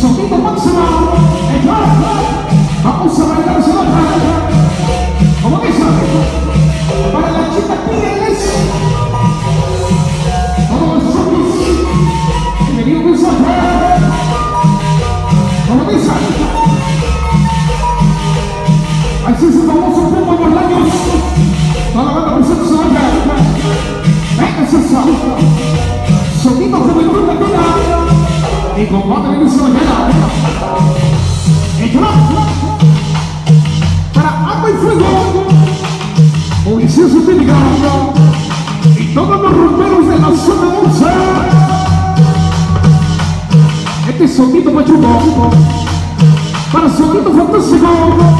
Só quem tomou Não nem para água e fogo. O inciso perigoso. E todos os rompeiros de zona 11. Este sonido vai de bom. Para o sonido fantástico.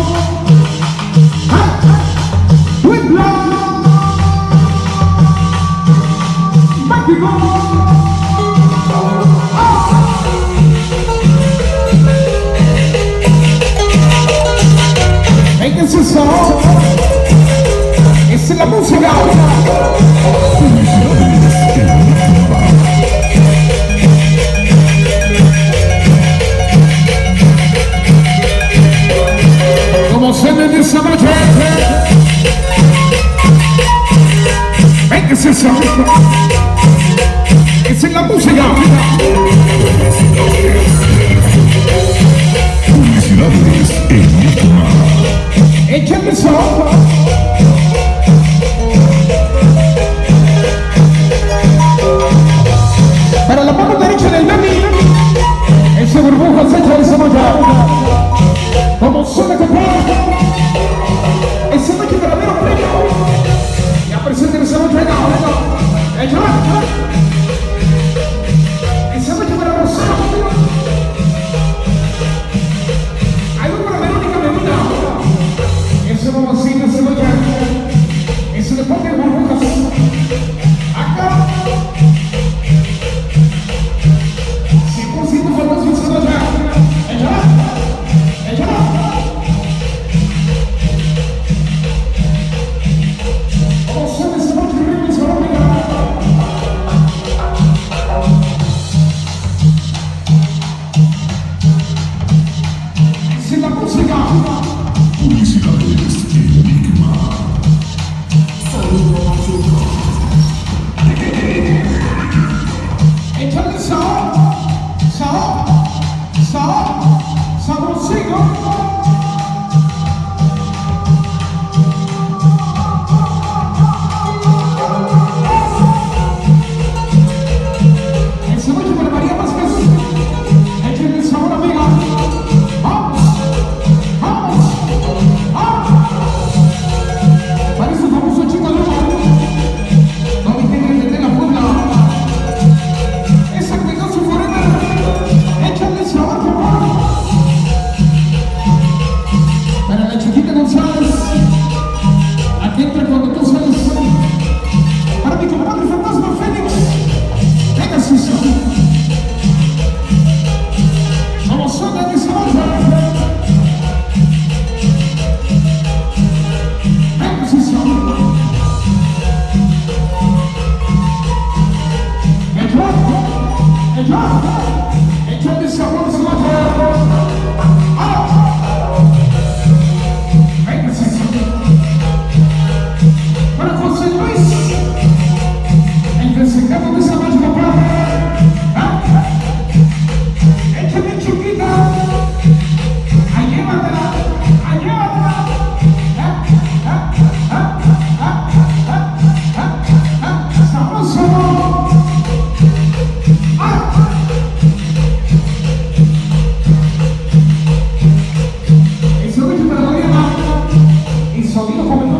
chegando em São Jorge. Vem posicionando. É de novo, é de novo, é de novo, esse amor se Para consequência, é investigado. se alguém não cómo